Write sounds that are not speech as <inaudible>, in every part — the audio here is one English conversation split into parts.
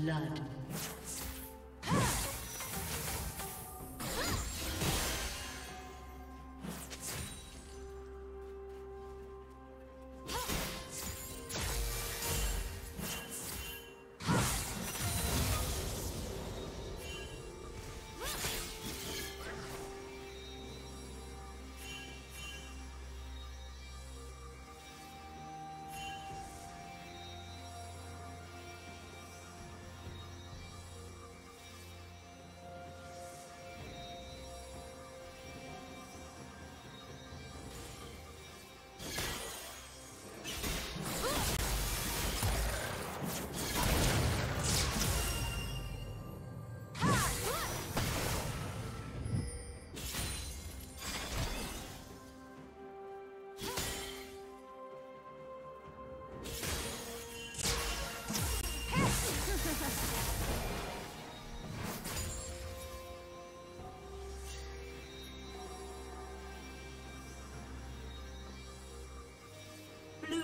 blood.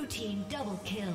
Team double kill.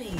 Killing.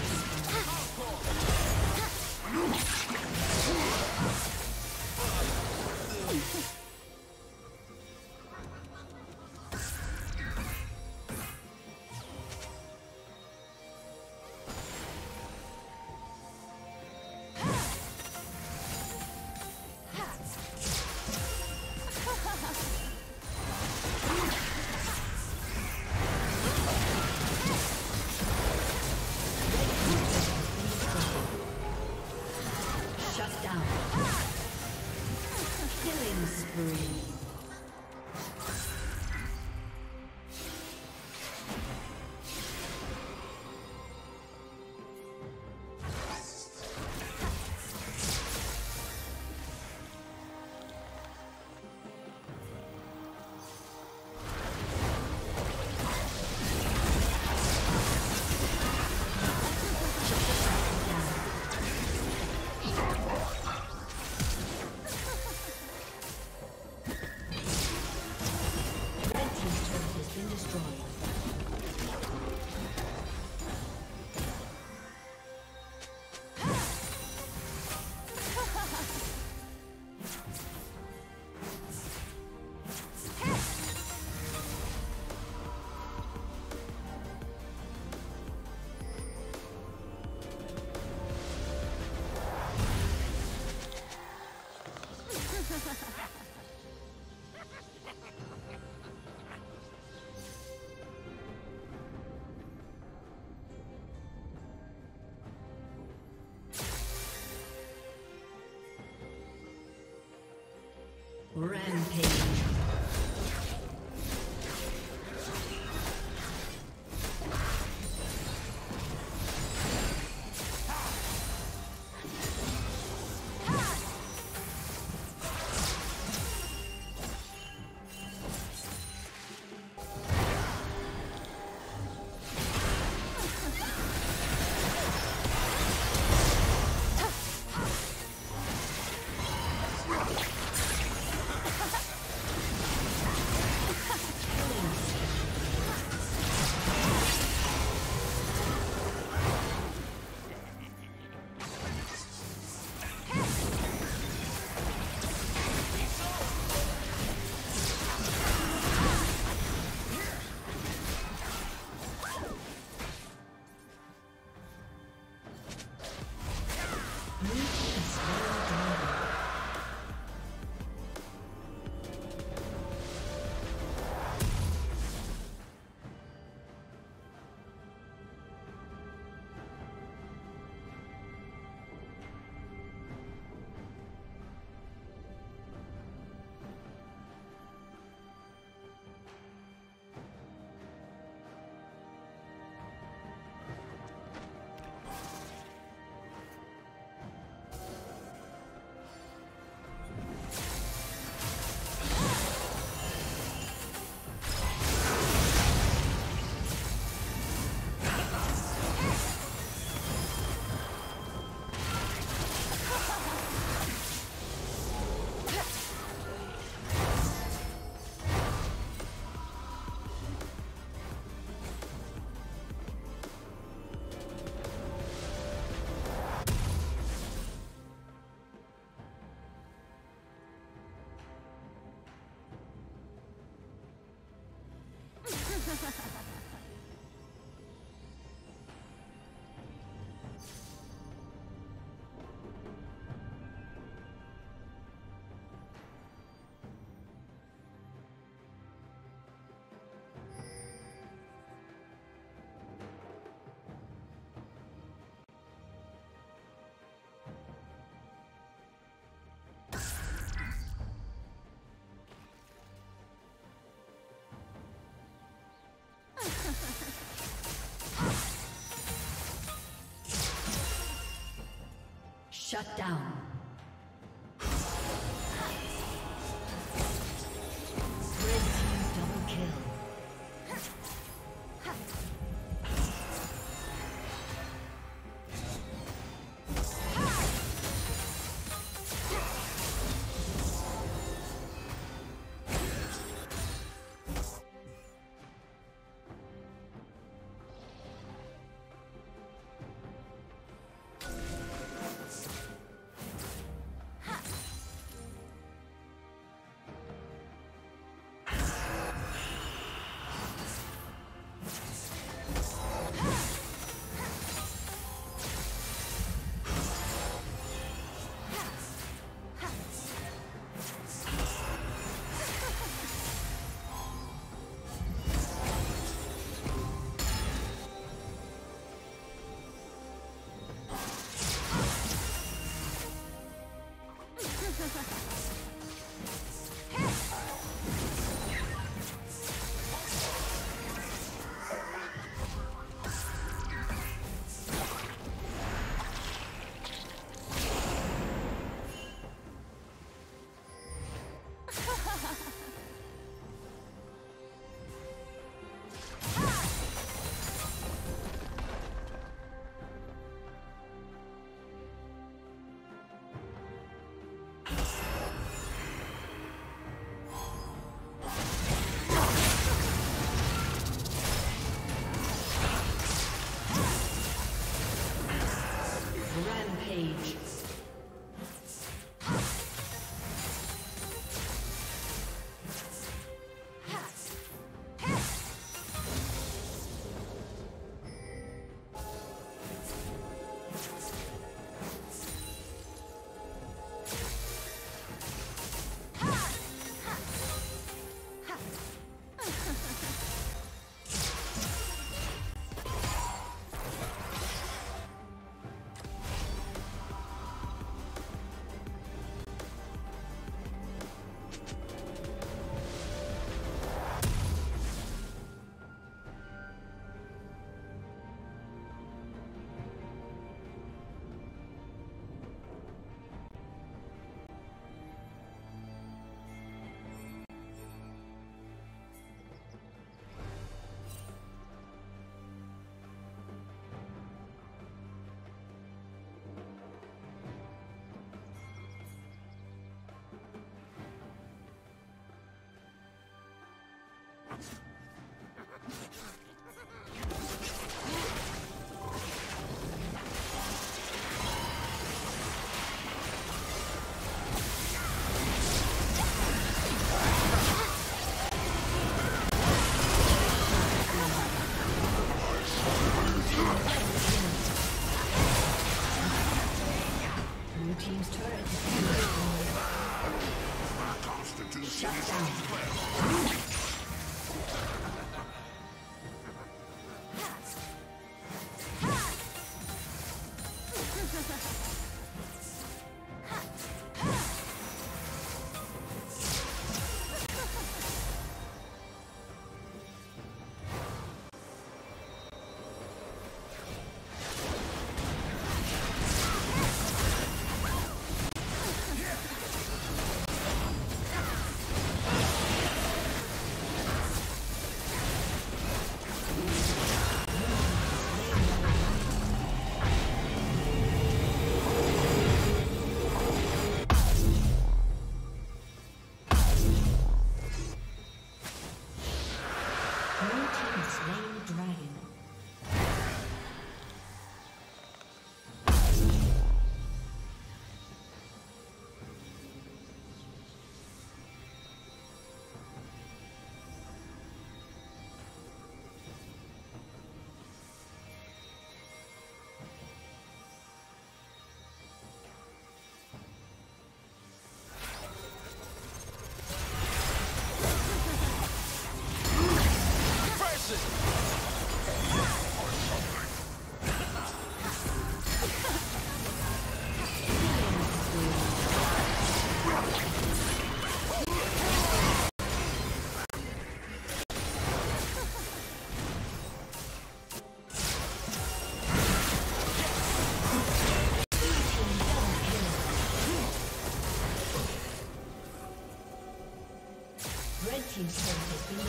Spree. <laughs> Rampage. Shut down. Rampage. Shut down.